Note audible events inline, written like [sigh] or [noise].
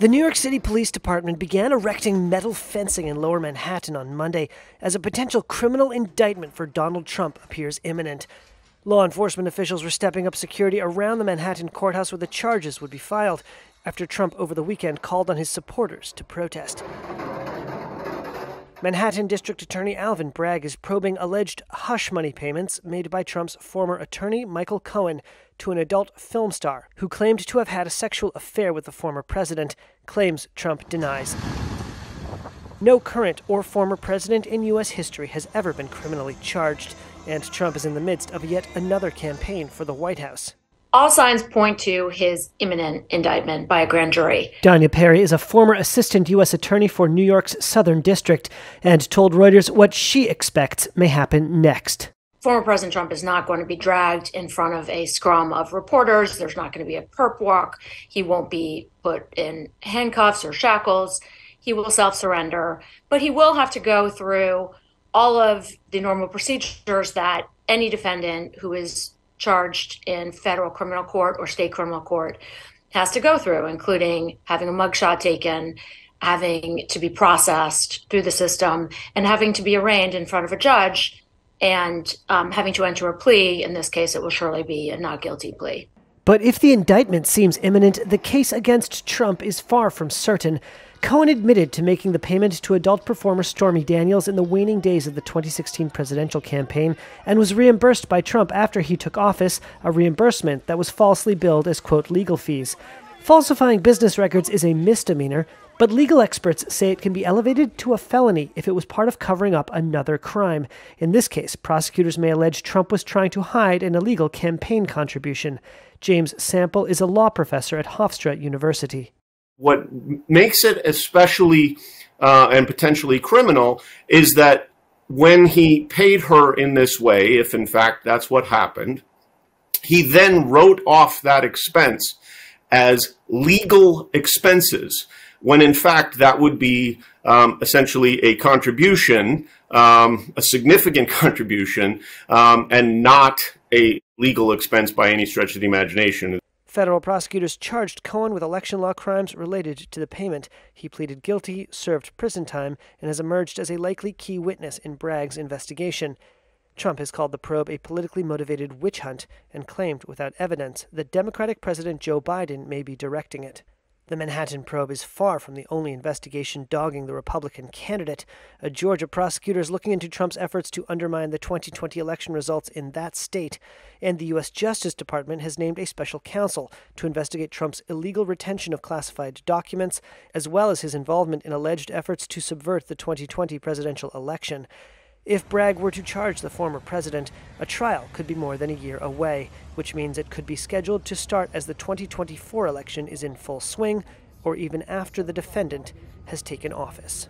The New York City Police Department began erecting metal fencing in lower Manhattan on Monday as a potential criminal indictment for Donald Trump appears imminent. Law enforcement officials were stepping up security around the Manhattan courthouse where the charges would be filed after Trump over the weekend called on his supporters to protest. Manhattan District Attorney Alvin Bragg is probing alleged hush money payments made by Trump's former attorney, Michael Cohen, to an adult film star who claimed to have had a sexual affair with the former president, claims Trump denies. No current or former president in U.S. history has ever been criminally charged, and Trump is in the midst of yet another campaign for the White House all signs point to his imminent indictment by a grand jury. Danya Perry is a former assistant U.S. attorney for New York's Southern District and told Reuters what she expects may happen next. Former President Trump is not going to be dragged in front of a scrum of reporters. There's not going to be a perp walk. He won't be put in handcuffs or shackles. He will self surrender, but he will have to go through all of the normal procedures that any defendant who is charged in federal criminal court or state criminal court has to go through, including having a mugshot taken, having to be processed through the system, and having to be arraigned in front of a judge, and um, having to enter a plea. In this case, it will surely be a not guilty plea. But if the indictment seems imminent, the case against Trump is far from certain. Cohen admitted to making the payment to adult performer Stormy Daniels in the waning days of the 2016 presidential campaign and was reimbursed by Trump after he took office, a reimbursement that was falsely billed as, quote, legal fees. Falsifying business records is a misdemeanor, but legal experts say it can be elevated to a felony if it was part of covering up another crime. In this case, prosecutors may allege Trump was trying to hide an illegal campaign contribution. James Sample is a law professor at Hofstra University what makes it especially uh, and potentially criminal is that when he paid her in this way, if in fact that's what happened, he then wrote off that expense as legal expenses, when in fact that would be um, essentially a contribution, um, a significant [laughs] contribution, um, and not a legal expense by any stretch of the imagination. Federal prosecutors charged Cohen with election law crimes related to the payment. He pleaded guilty, served prison time, and has emerged as a likely key witness in Bragg's investigation. Trump has called the probe a politically motivated witch hunt and claimed without evidence that Democratic President Joe Biden may be directing it. The Manhattan probe is far from the only investigation dogging the Republican candidate. A Georgia prosecutor is looking into Trump's efforts to undermine the 2020 election results in that state, and the U.S. Justice Department has named a special counsel to investigate Trump's illegal retention of classified documents, as well as his involvement in alleged efforts to subvert the 2020 presidential election. If Bragg were to charge the former president, a trial could be more than a year away, which means it could be scheduled to start as the 2024 election is in full swing or even after the defendant has taken office.